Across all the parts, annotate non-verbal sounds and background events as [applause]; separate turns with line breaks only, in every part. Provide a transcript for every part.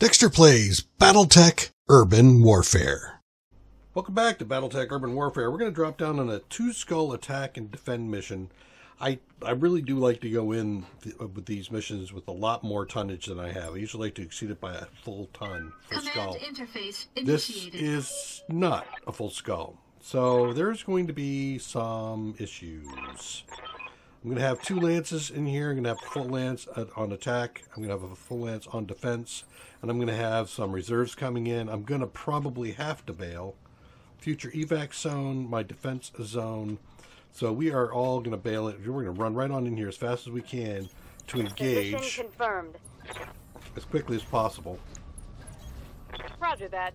Dextor plays Battletech Urban Warfare.
Welcome back to Battletech Urban Warfare. We're going to drop down on a two skull attack and defend mission. I I really do like to go in th- with these missions with a lot more tonnage than I have. I usually like to exceed it by a full ton, full
Command
skull.
interface
This is not a full skull. So there's going to be some issues. I'm going to have two lances in here. I'm going to have a full lance on attack. I'm going to have a full lance on defense. And I'm going to have some reserves coming in. I'm going to probably have to bail. Future evac zone, my defense zone. So we are all going to bail it. We're going to run right on in here as fast as we can to
Position
engage
confirmed.
as quickly as possible.
Roger that.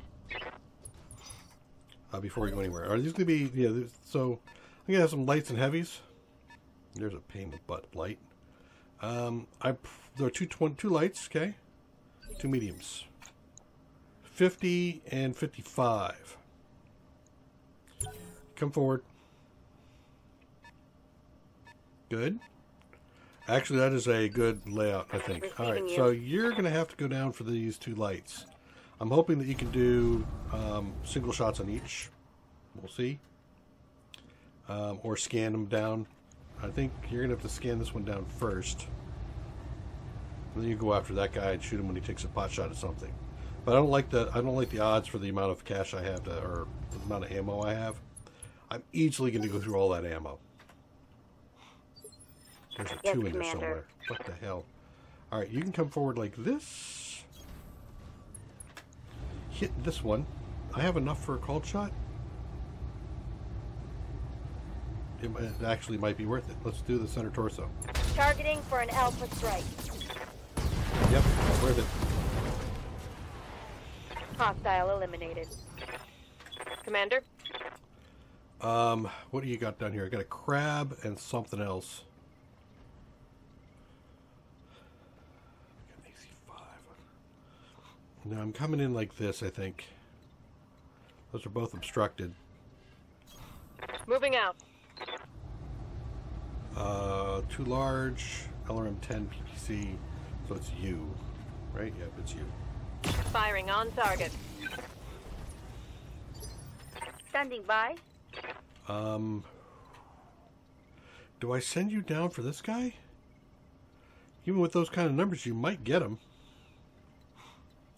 uh, before we go anywhere. Are these going to be, yeah, so I'm going to have some lights and heavies. There's a pain in the butt light. Um, I There are two, two lights, okay? Two mediums. 50 and 55. Come forward. Good. Actually, that is a good layout, I think. All right, so you're going to have to go down for these two lights. I'm hoping that you can do um, single shots on each. We'll see. Um, or scan them down. I think you're going to have to scan this one down first. Then you go after that guy and shoot him when he takes a pot shot at something. But I don't like the I don't like the odds for the amount of cash I have to, or the amount of ammo I have. I'm easily going to go through all that ammo. There's a
Yes,
two in there
Commander.
somewhere. What the hell? All right, you can come forward like this. Hit this one. I have enough for a called shot. It, it actually might be worth it. Let's do the center torso.
Targeting for an alpha strike.
Yep, worth it.
Hostile eliminated. Commander?
Um, what do you got down here? I got a crab and something else. Got an AC5. Now I'm coming in like this, I think. Those are both obstructed.
Moving out.
Uh, too large, LRM 10 PPC, so it's you, right? Yep, it's you.
Firing on target. Standing by.
Um, do I send you down for this guy? Even with those kind of numbers, you might get him.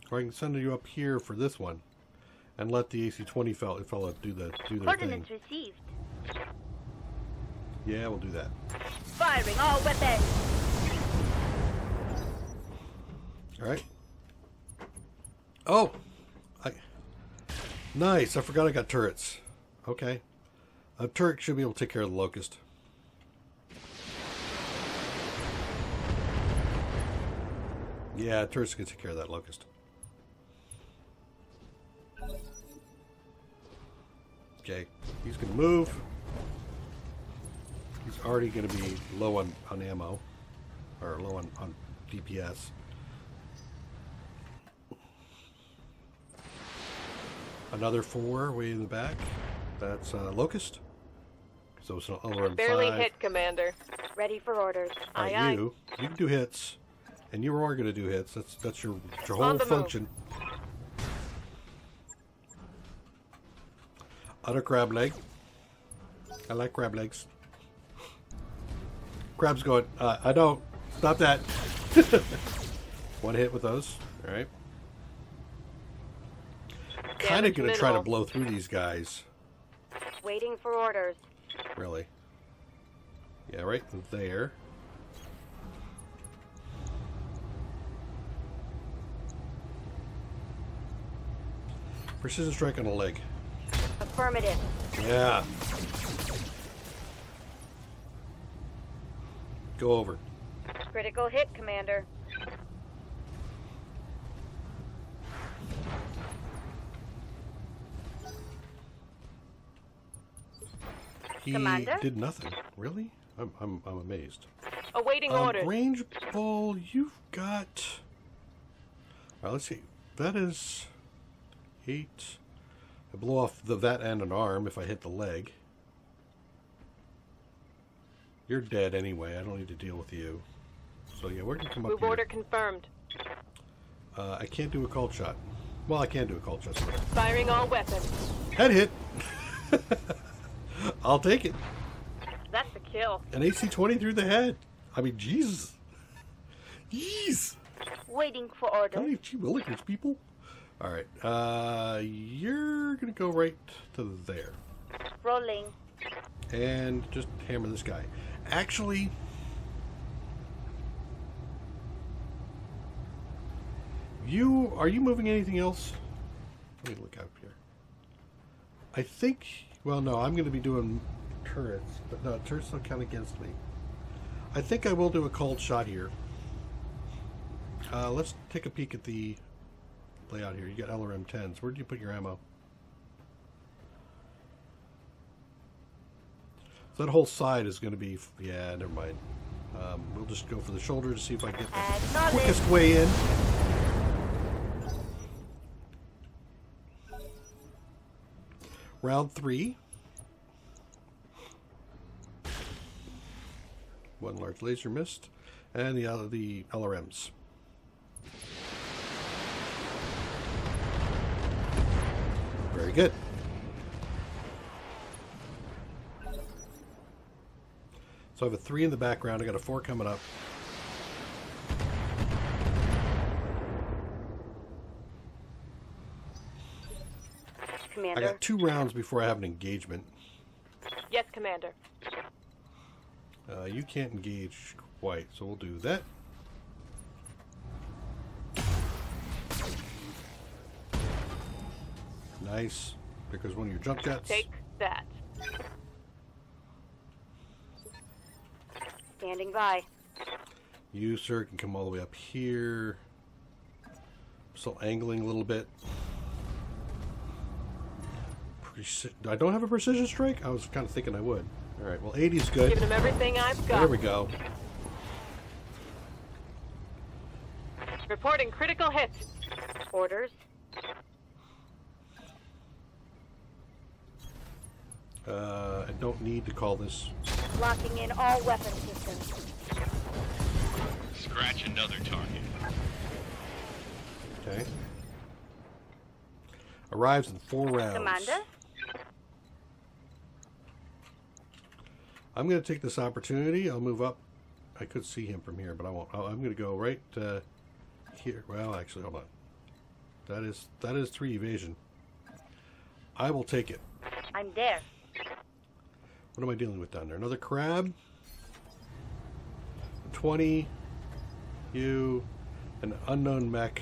Or I can send you up here for this one, and let the AC-20 fella, fella do the do their thing.
Received.
Yeah, we'll do that.
Firing all weapons.
All right. Oh, I nice. I forgot I got turrets. Okay, a turret should be able to take care of the locust. Yeah, turret's gonna take care of that locust. Okay, he's gonna move. He's already gonna be low on, on ammo, or low on, on DPS. Another four way in the back. That's uh, Locust. So it's an LRM
Barely
five.
hit, Commander.
Ready for orders.
All
Aye,
right,
aye.
you. You can do hits, and you are going to do hits. That's that's your, your whole
the move.
function. Other crab leg. I like crab legs. Crab's going. Uh, I don't. Stop that. [laughs] One hit with those. All right. Kind of going to try to blow through these guys.
Waiting for orders.
Really. Yeah, right there. Precision strike on the leg.
Affirmative.
Yeah. Go over.
Critical hit, Commander.
He
Commander?
did nothing. Really? I'm, I'm, I'm amazed.
Awaiting
Um,
orders.
range ball, you've got. Well, let's see. That is eight. I blow off the that and an arm if I hit the leg. You're dead anyway. I don't need to deal with you. So yeah, we're gonna come up
Move
here.
order confirmed.
Uh, I can't do a called shot. Well, I can do a called shot. sorry.
Firing all weapons.
Head hit. [laughs] I'll take it.
That's a kill.
An AC-20 through the head. I mean, Jesus. Jeez.
Waiting for
How many gee willikers, people? All right. Uh, you're going to go right to there.
Rolling.
And just hammer this guy. Actually... You... Are you moving anything else? Let me look up here. I think... Well, no, I'm going to be doing turrets. But no, turrets don't count against me. I think I will do a called shot here. Uh, let's take a peek at the layout here. You got LRM 10s. Where do you put your ammo? So that whole side is going to be... Yeah, never mind. Um, we'll just go for the shoulder to see if I get the quickest way in. Round three. One large laser missed, and the other the LRMs. Very good. So I have a three in the background. I got a four coming up. I got two rounds before I have an engagement.
Yes, Commander.
Uh, you can't engage quite, so we'll do that. Nice. Because one of your jump jets.
Take that.
Standing by.
You, sir, can come all the way up here. Still angling a little bit. Preci- I don't have a precision strike? I was kind of thinking I would. Alright, well, 80 is good.
Giving him everything I've got.
There we go.
Reporting critical hits.
Orders.
Uh, I don't need to call this.
Locking in all weapon systems.
Scratch another target.
Okay. Arrives in four rounds.
Commander.
I'm going to take this opportunity. I'll move up. I could see him from here, but I won't. I'm going to go right uh, here. Well, actually, hold on. That is that is three evasion. I will take it.
I'm there.
What am I dealing with down there? Another crab? 20. You. An unknown mech.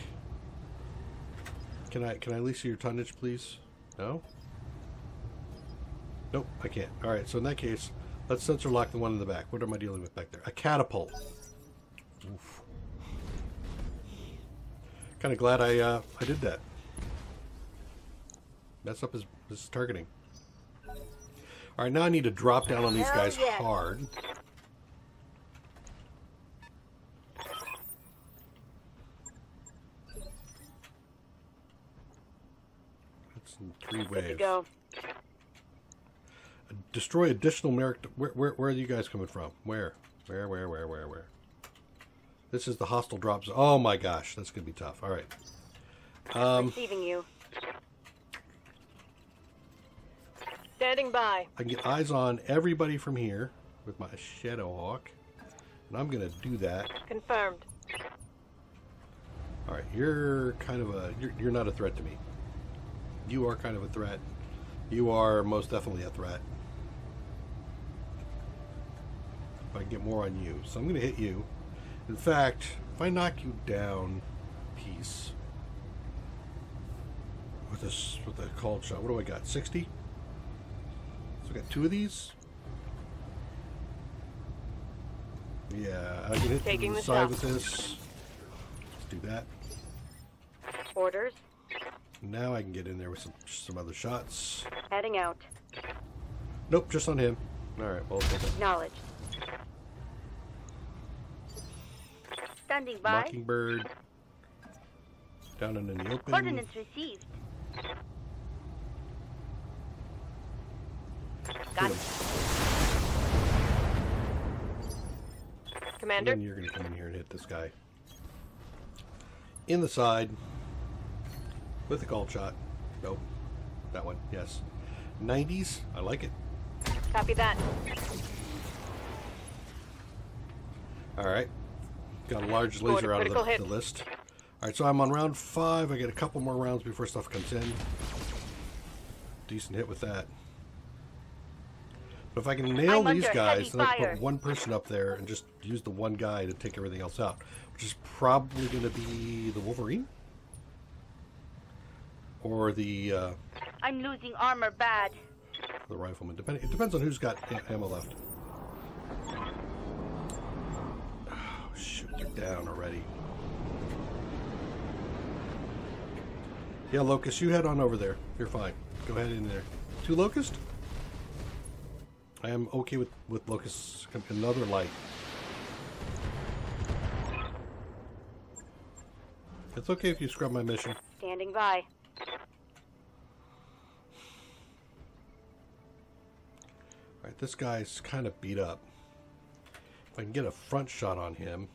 Can I can I at least see your tonnage, please? No? Nope, I can't. Alright, so in that case, let's sensor lock the one in the back. What am I dealing with back there? A catapult. Oof. Kind of glad I uh, I did that. Mess up his, his targeting. Alright, now I need to drop down on these guys
yes.
hard. That's in three
Good to
waves.
go.
Destroy additional Merrick. Where, where, where are you guys coming from? Where? Where, where, where, where, where? This is the hostile drops. Oh my gosh, that's going to be tough. All right. Um,
Receiving you.
Standing by.
I can get eyes on everybody from here with my Shadow Hawk. And I'm going to do that.
Confirmed.
All right, you're kind of a you're, you're not a threat to me. You are kind of a threat. You are most definitely a threat. If I can get more on you, so I'm going to hit you. In fact, if I knock you down, piece with this with a called shot, what do I got? Sixty. So I got two of these. Yeah, I can hit
Taking
the
the
side with this. Let's do that.
Orders.
Now I can get in there with some some other shots.
Heading out.
Nope, just on him. All right, well, take it.
Standing by.
Mockingbird down in the open.
Coordinates received. Got it.
him. And
Commander.
then you're going to come in here and hit this guy. In the side. With the gold shot. Nope. That one, yes. 90s. I like it.
Copy that.
Alright. Got a large laser out of the, the list. Alright, so I'm on round five. I get a couple more rounds before stuff comes in. Decent hit with that. But if I can nail
I'm
these guys, then I can put one person up there and just use the one guy to take everything else out. Which is probably going to be the Wolverine? Or the uh,
I'm losing armor bad.
the rifleman. Depending, it depends on who's got ammo left. You're down already. Yeah, Locust, you head on over there. You're fine. Go ahead in there. Two Locust? I am okay with, with Locust. Another light. It's okay if you scrub my mission.
Standing by.
Alright, this guy's kind of beat up. If I can get a front shot on him,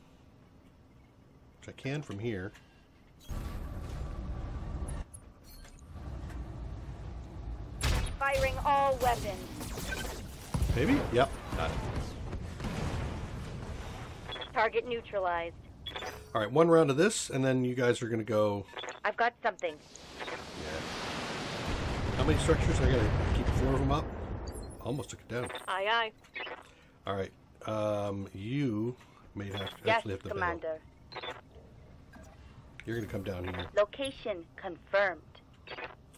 which I can from here.
Firing all weapons.
Maybe? Yep, got it.
Target neutralized.
Alright, one round of this, and then you guys are going to go.
I've got something.
Yeah. How many structures? I gotta keep four of them up? Almost took it down.
Aye, aye.
Alright, um, you may have
Yes,
actually have to.
Commander.
You're going to come down here.
Location confirmed.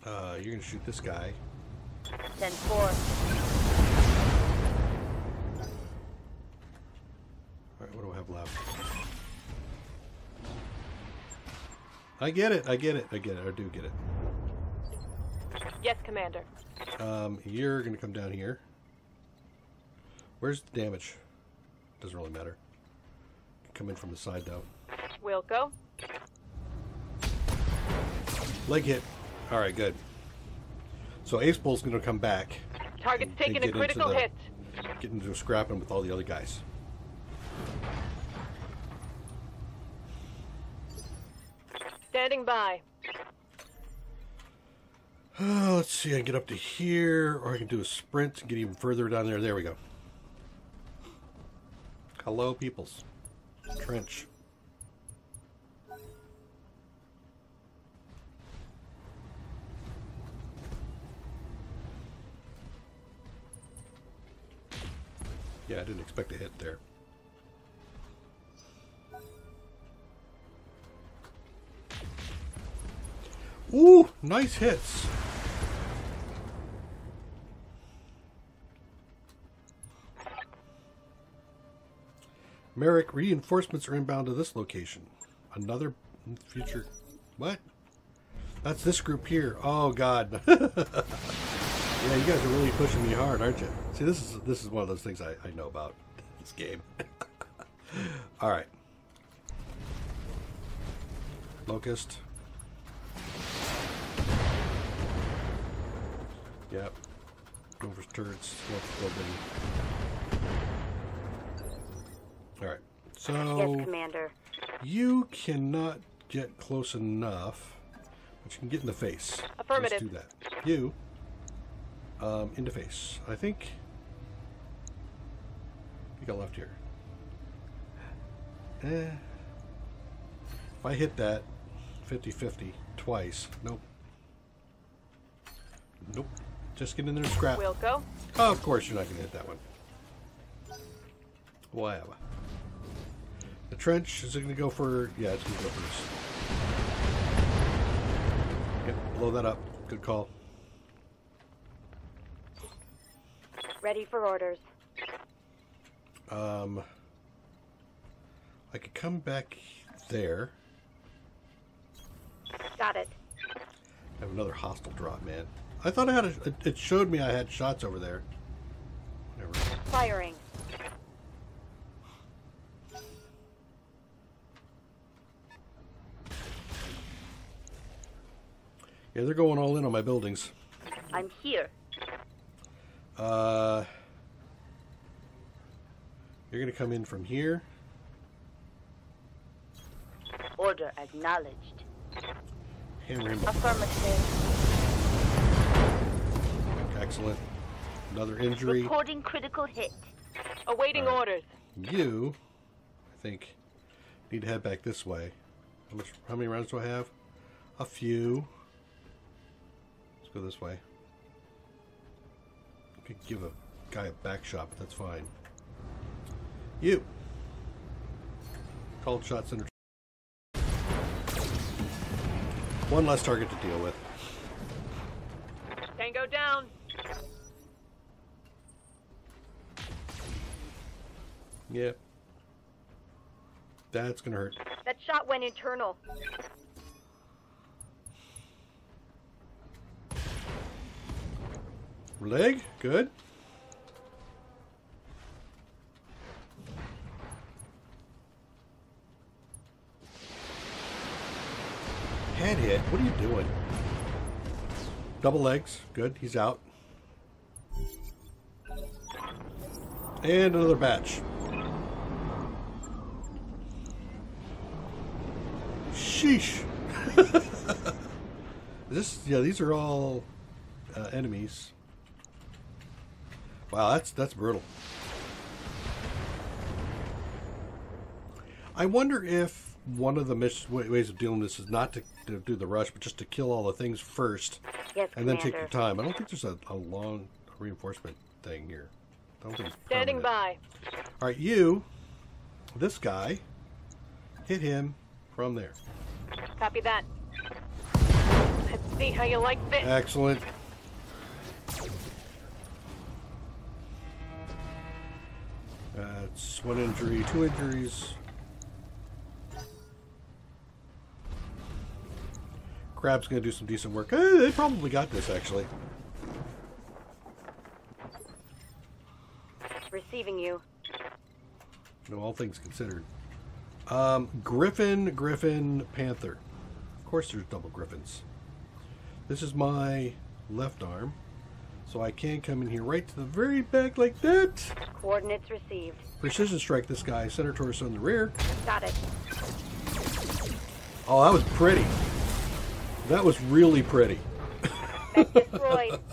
Uh, you're going to shoot this guy.
Send forth.
Alright, what do I have left? I get it, I get it, I get it, I do get it.
Yes, Commander.
Um, you're gonna come down here. Where's the damage? Doesn't really matter. Come in from the side though.
Wilco.
Leg hit. Alright, good. So Ace Bull's gonna come back.
Target's taking a critical
the-
hit.
Get into a scrapping with all the other guys.
Standing by.
Uh, [sighs] let's see, I can get up to here, or I can do a sprint and get even further down there. There we go. Hello, peoples. Trench. Yeah, I didn't expect a hit there. Ooh, nice hits. Merrick, reinforcements are inbound to this location. Another future. What? That's this group here. Oh God. [laughs] yeah, you guys are really pushing me hard, aren't you? See, this is this is one of those things I, I know about this game. [laughs] All right. Locust. Yep. Going for turrets. Going for building. All right. So
Yes, Commander.
you cannot get close enough, but you can get in the face.
Affirmative.
Let's do that. You, um, in the face. I think. You got left here. Eh. If I hit that 50-50 twice, nope. Nope. Just get in there and scrap.
Wilco.
Oh, of course you're not going to hit that one. Whatever. The trench, is it going to go for... Yeah, it's going to go first. Yep, blow that up. Good call.
Ready for orders.
Um, I could come back there.
Got it.
have another hostile drop, man. I thought I had a... it- It showed me I had shots over there. Whatever.
Firing.
Yeah, they're going all in on my buildings.
I'm here.
Uh, you're going to come in from here.
Order acknowledged.
Hammer him.
Affirmative.
Excellent. Another injury.
Reporting critical hit.
Awaiting
right.
orders.
You, I think, need to head back this way. How much? How many rounds do I have? A few. Let's go this way. Could give a guy a back shot, but that's fine. You. Called shots center. One less target to deal with.
Tango down.
Yep. That's gonna hurt.
That shot went internal.
Leg, good. Head hit. What are you doing? Double legs. Good. He's out. And another batch. Sheesh. [laughs] this, yeah, these are all uh, enemies. Wow, that's that's brutal. I wonder if one of the mis- ways of dealing with this is not to, to do the rush, but just to kill all the things first,
Yes,
and then take your time. I don't think there's a, a long reinforcement thing here. I don't think it's
Standing by.
All right, you, this guy, hit him from there.
Copy that. Let's see how you like this.
Excellent. That's one injury, two injuries. Crab's gonna do some decent work. Eh, they probably got this actually.
Receiving you.
No, all things considered. Um, Griffin, Griffin, Panther. Of course, there's double Griffins. This is my left arm, so I can come in here right to the very back like that.
Coordinates received.
Precision strike this guy, center torso in the rear.
Got it.
Oh, that was pretty. That was really pretty.
Destroyed. [laughs]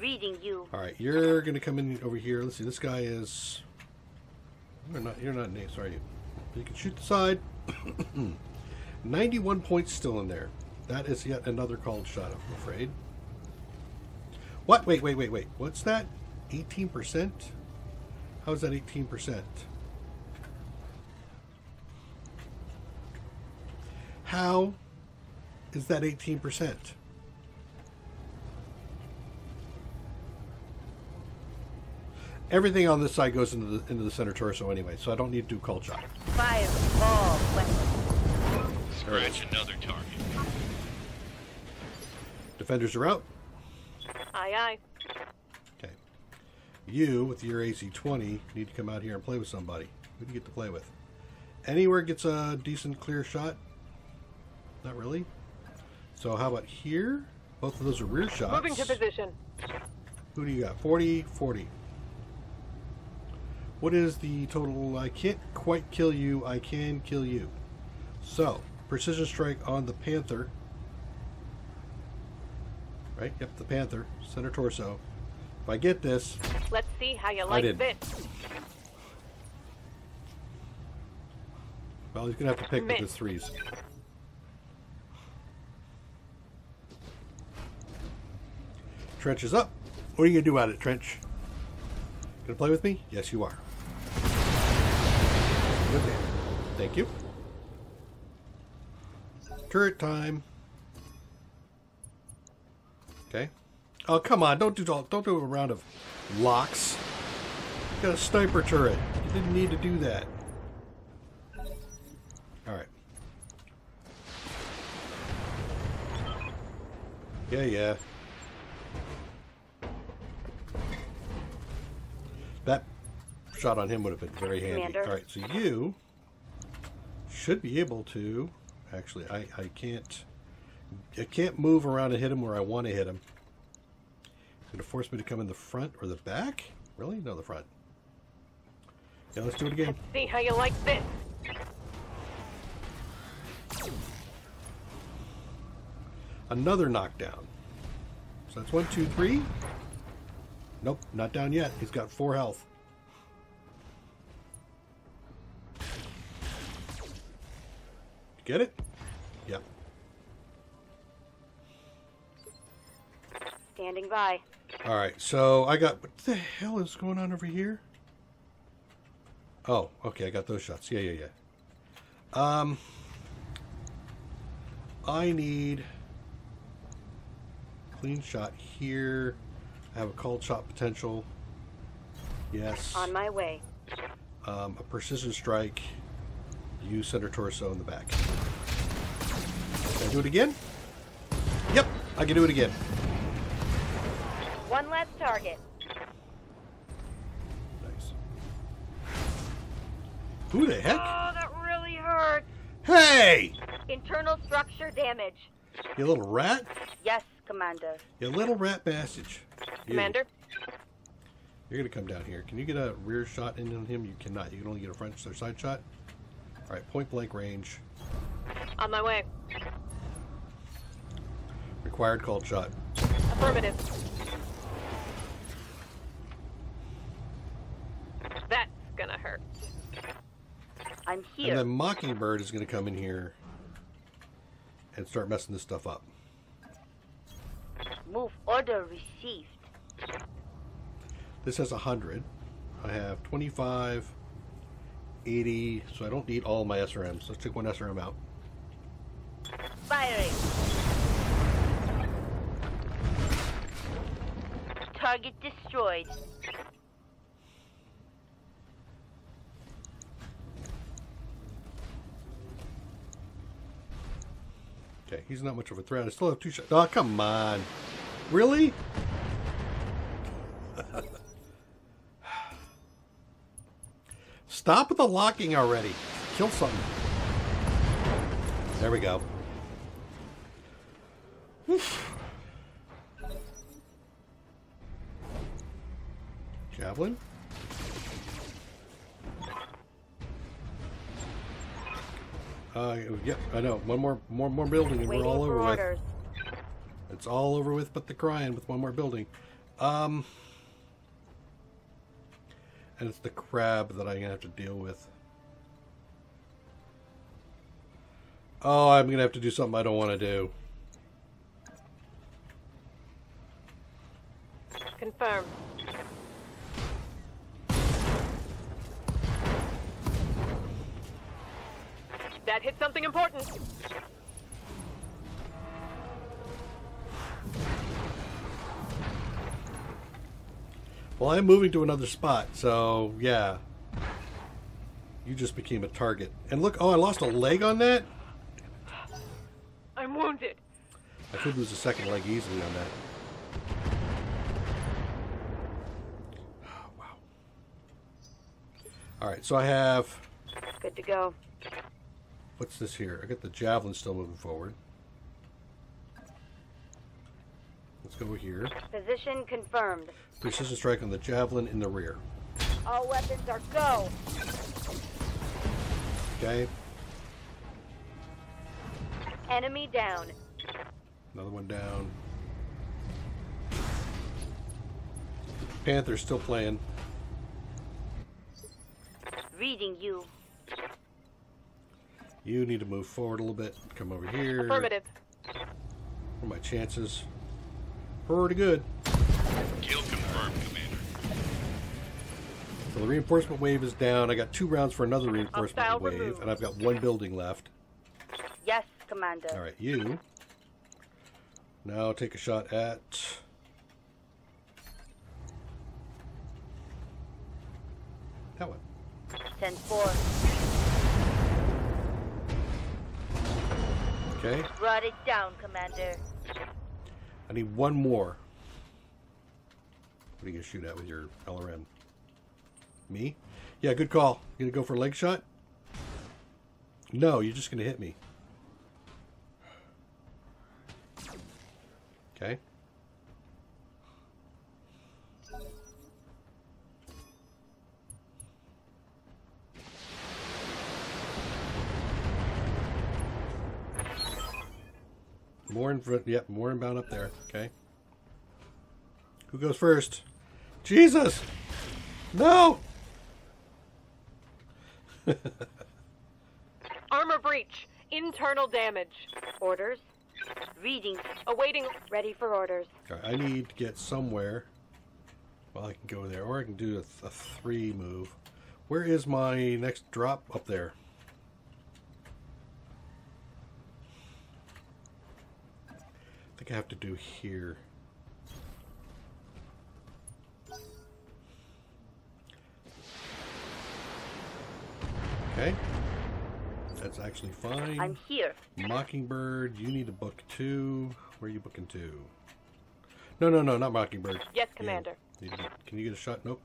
Reading you.
All right, you're gonna come in over here. Let's see. This guy is. You're not. You're not named. Sorry. You can shoot the side. [clears throat] Ninety-one points still in there. That is yet another called shot. I'm afraid. What? Wait. Wait. Wait. Wait. What's that? Eighteen percent. How is that eighteen percent? How is that eighteen percent? Everything on this side goes into the into the center torso anyway, so I don't need to do called shot.
Fire all weapons.
Scratch another target.
Defenders are out.
Aye, aye.
Okay. You, with your AC-20, need to come out here and play with somebody. Who do you get to play with? Anywhere gets a decent clear shot? Not really. So how about here? Both of those are rear shots.
Moving to position.
Who do you got? 40, 40. What is the total? I can't quite kill you. I can kill you. So, precision strike on the Panther. Right? Yep, the Panther. Center torso. If I get this,
Let's see how you like this.
well, he's going to have to pick with his threes. Trench is up. What are you going to do about it, Trench? Going to play with me? Yes, you are. Good man. Thank you. Turret time. Okay. Oh, come on. Don't do don't do a round of locks. You got a sniper turret. You didn't need to do that. All right. Yeah, yeah. That shot on him would have been very handy.
Commander.
All right, so you should be able to. Actually, I, I can't. I can't move around and hit him where I want to hit him. It's going to force me to come in the front or the back? Really? No, the front. Yeah, let's do it again.
See how you like this.
Another knockdown. So that's one, two, three. Nope, not down yet. He's got four health. Get it? Yep.
Standing by.
All right, so I got what the hell is going on over here? Oh, okay, I got those shots. Yeah, yeah, yeah. Um, I need clean shot here. I have a called shot potential. Yes.
On my way.
Um, a precision strike. You center torso in the back. Can I do it again? Yep, I can do it again.
One less target.
Nice. Who the heck?
Oh, that really hurt.
Hey!
Internal structure damage.
You little rat.
Yes, Commander.
You little rat bastard.
Commander?
You're gonna come down here. Can you get a rear shot in on him? You cannot. You can only get a front or side shot. All right, point blank range.
on my way.
Required called shot.
Affirmative. That's gonna hurt.
I'm here.
And then Mockingbird is gonna come in here and start messing this stuff up.
Move order received.
This has a 100. I have 25, 80, so I don't need all my SRMs. Let's take one SRM out.
Firing. Target destroyed.
Okay, he's not much of a threat. I still have two shots. Oh, come on. Really? Stop with the locking already. Kill something. There we go. Javelin? Uh, yep, I know. One more, more, more building, and we're all over with. It's all over with, but the crying with one more building. Um, and it's the crab that I'm gonna have to deal with. Oh, I'm gonna have to do something I don't want to do.
Confirmed. That hit something important.
Well, I'm moving to another spot, so yeah. You just became a target. And look, oh, I lost a leg on that.
I'm wounded.
I could lose a second leg easily on that. wow. All right, so I have
Good to go.
what's this here? I got the javelin still moving forward. Let's go here.
Position confirmed.
Precision strike on the javelin in the rear.
All weapons are go.
Okay,
Enemy down.
another one down. Panther's still playing.
Reading you.
You need to move forward a little bit. Come over here.
Affirmative.
What are my chances? Pretty good.
Kill confirmed, Commander.
So the reinforcement wave is down. I got two rounds for another reinforcement
Hostile
wave,
removed.
and I've got one building left.
Yes, Commander.
All right, you. Now take a shot at. That one.
10 4.
Okay.
Brought it down, Commander.
I need one more. What are you gonna shoot at with your LRM? Me? Yeah, good call. You gonna go for a leg shot? No, you're just gonna hit me. Okay. More in front. Yep, more inbound up there. Okay. Who goes first? Jesus! No! [laughs]
Armor breach. Internal damage.
Orders. Reading.
Awaiting. Ready for orders.
Okay, I need to get somewhere. Well, I can go there, or I can do a, th- a three move. Where is my next drop? Up there. Think I have to do here. Okay. That's actually fine.
I'm here.
Mockingbird, you need to book two. Where are you booking to? No, no, no, not Mockingbird.
Yes,
Yeah,
Commander.
to- Can you get a shot? Nope.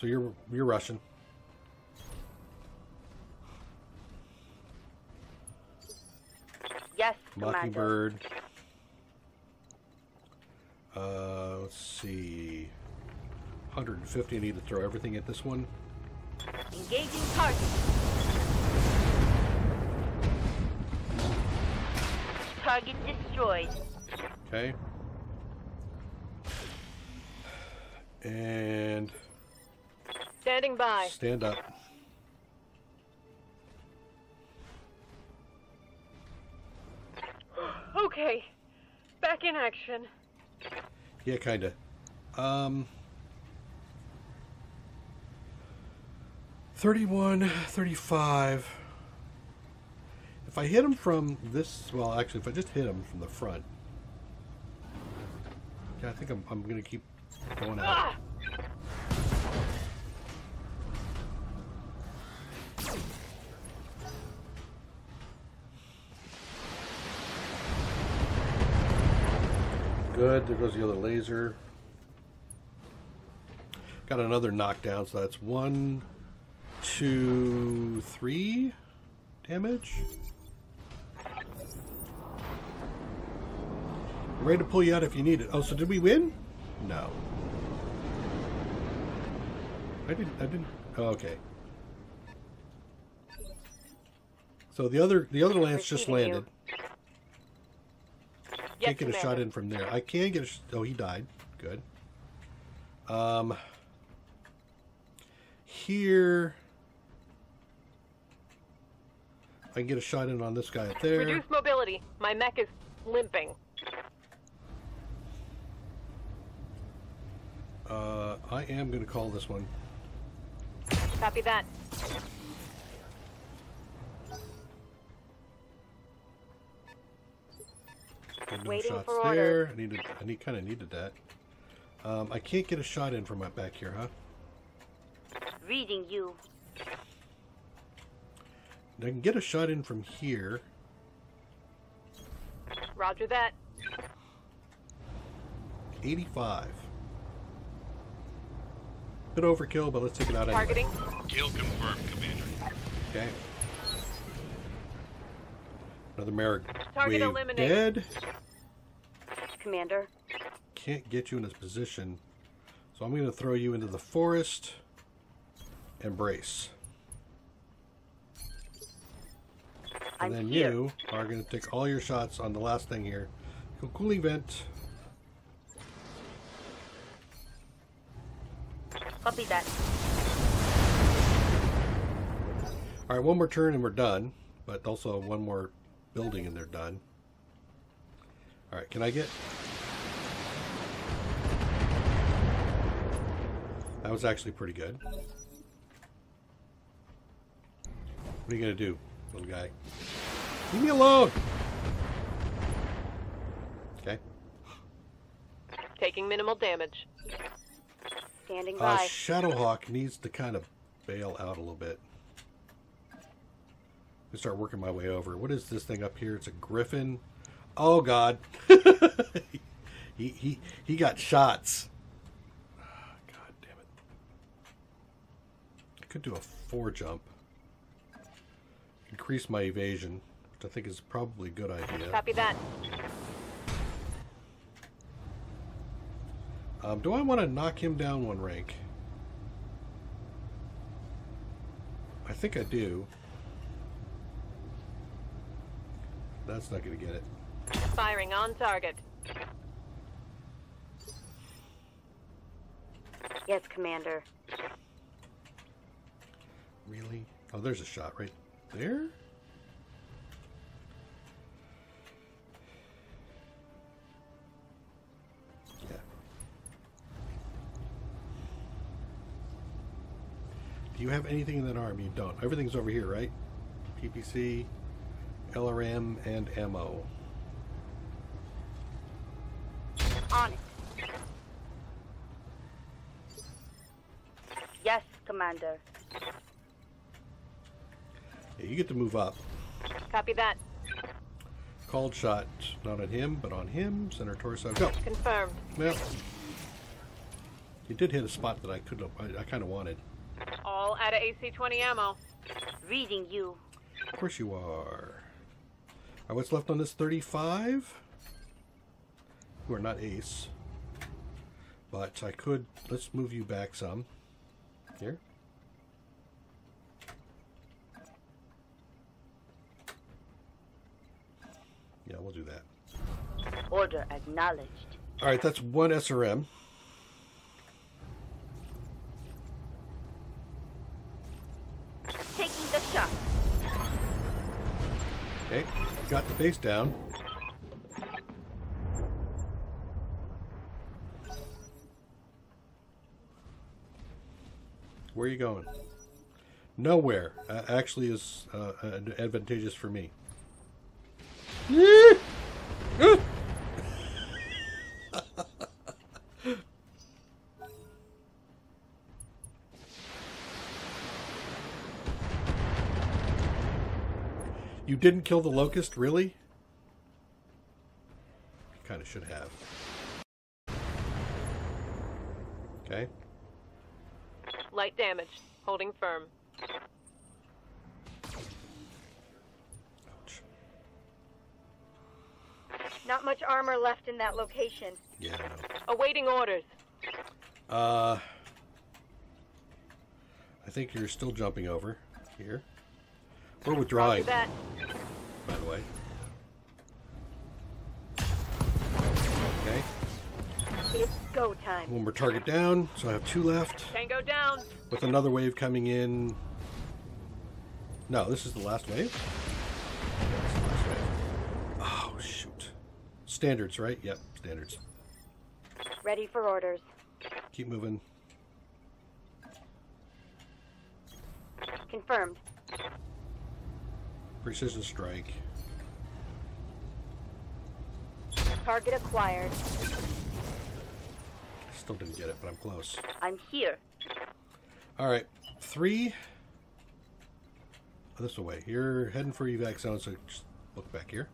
So you're you're Russian.
Yes, Commander.
Uh, let's see. 150. I need to throw everything at this one.
Engaging target. Target destroyed.
Okay. And
Standing by.
stand up. [gasps]
Okay. Back in action.
Yeah, kind of. Um, 31, 35. If I hit him from this, well, actually, if I just hit him from the front. Yeah, I think I'm, I'm going to keep going at Good. There goes the other laser. Got another knockdown, so that's one, two, three damage. Ready to pull you out if you need it. Oh, so did we win? No. I didn't. I didn't. Oh, okay. So the other the other lance just
Receiving
landed.
Yes,
Can't get a shot in from there. I can get a. sh- Oh, he died. Good. Um. Here. I can get a shot in on this guy up there.
Reduce mobility. My mech is limping.
Uh, I am going to call this one.
Copy that.
Get no
Waiting
shots
for
there.
orders.
I needed. I need kind of needed that. Um, I can't get a shot in from my back here, huh?
Reading you.
I can get a shot in from here.
Roger that.
85. Bit overkill, but let's take it out anyway.
Targeting.
Kill confirmed, Commander.
Okay. Another Merrick
Target
wave
eliminated.
dead.
Commander.
Can't get you in a position. So I'm going to throw you into the forest. Embrace.
I'm
And then
here.
you are going to take all your shots on the last thing here. Cool event.
Copy that.
All right, one more turn and we're done. But also one more building and they're done. All right, can I get? That was actually pretty good. What are you gonna do, little guy? Leave me alone. Okay.
Taking minimal damage.
Standing
Uh,
by.
Shadowhawk needs to kind of bail out a little bit. I start working my way over. What is this thing up here? It's a griffin. Oh God! [laughs] he he he got shots. God damn it! I could do a four jump. Increase my evasion, which I think is probably a good idea.
Copy that.
Um, do I want to knock him down one rank? I think I do. That's not going to get it.
Firing on target.
Yes, Commander.
Really? Oh, there's a shot right there. Yeah. Do you have anything in that arm? You don't. Everything's over here, right? PPC, LRM, and ammo.
On it. Yes, Commander.
Yeah, you get to move up.
Copy that.
Called shot, not on him, but on him. Center torso. Go.
Confirmed.
Well, you did hit a spot that I could have. I, I kind of wanted.
All out of AC-20 ammo.
Reading you.
Of course you are. All right, what's left on this 35? You are not ace. But I could. Let's move you back some. Here. Yeah, we'll do that.
Order acknowledged.
All right, that's one SRM.
Taking the shot.
Okay, got the base down. Where are you going? Nowhere. Uh, actually, is uh, advantageous for me. [laughs] You didn't kill the locust, really? You kind of should have. Okay.
Light damage. Holding firm.
Ouch.
Not much armor left in that location.
Yeah.
Awaiting orders.
Uh, I think you're still jumping over here. We're withdrawing, by the way.
It's go time.
One more target down, so I have two left.
Tango down.
With another wave coming in. No, this is the last wave? Yeah, this is the last wave. Oh, shoot. Standards, right? Yep, standards.
Ready for orders.
Keep moving.
Confirmed.
Precision strike.
Target acquired.
Still didn't get it, but I'm close.
I'm here.
All right, three. Oh, this way. You're heading for evac zone, so just look back here.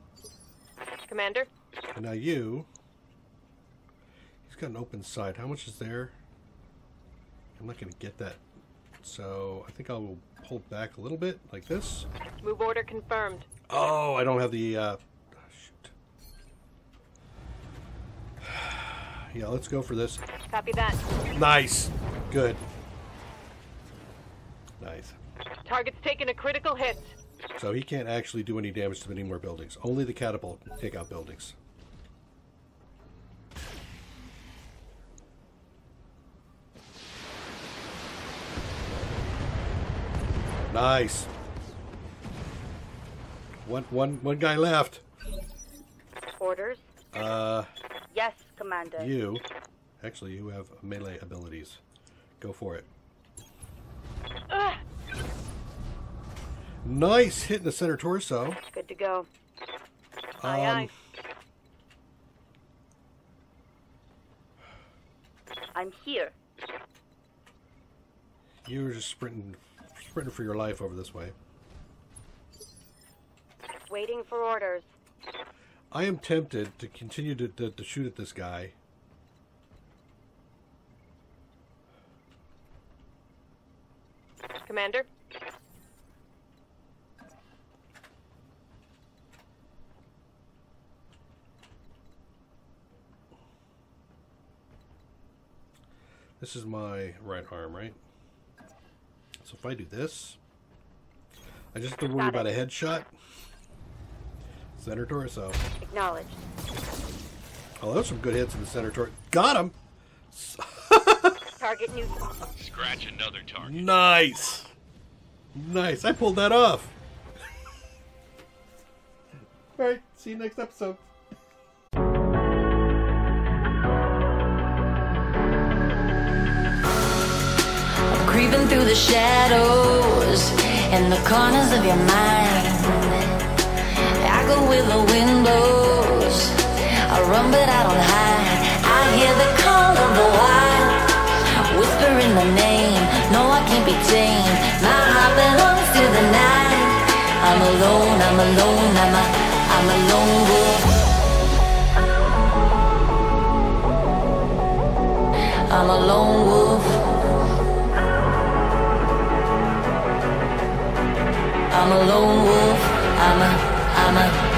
Commander.
And now you. He's got an open side. How much is there? I'm not going to get that. So I think I'll pull back a little bit, like this.
Move order confirmed.
Oh, I don't have the. Uh, oh, shoot. Yeah, let's go for this.
Copy that.
Nice. Good. Nice.
Target's taken a critical hit.
So he can't actually do any damage to any more buildings. Only the catapult can take out buildings. Nice. One, one, one guy left.
Orders.
Uh,
Yes, Commander.
you. Actually, you have melee abilities. Go for it. Nice hit in the center torso.
Good to go.
Aye,
Um,
aye.
I'm here.
You were just sprinting, sprinting for your life over this way.
Waiting for orders.
I am tempted to continue to, to, to shoot at this guy.
Commander.
This is my right arm, right? So if I do this, I just have to worry about a headshot. Center torso.
Acknowledged.
Oh, those some good hits in the center torso. Got him. [laughs]
Target neutral.
Scratch another target.
Nice. Nice. I pulled that off. [laughs] All right. See you next episode.
creeping through the shadows and the corners of your mind. With the windows. I run, but I don't hide. I hear the call of the wild, whispering the name. No, I can't be tamed. My heart belongs to the night. I'm alone. I'm alone. I'm a. I'm a lone wolf. I'm a lone wolf. I'm a lone wolf. I'm a, I'm a,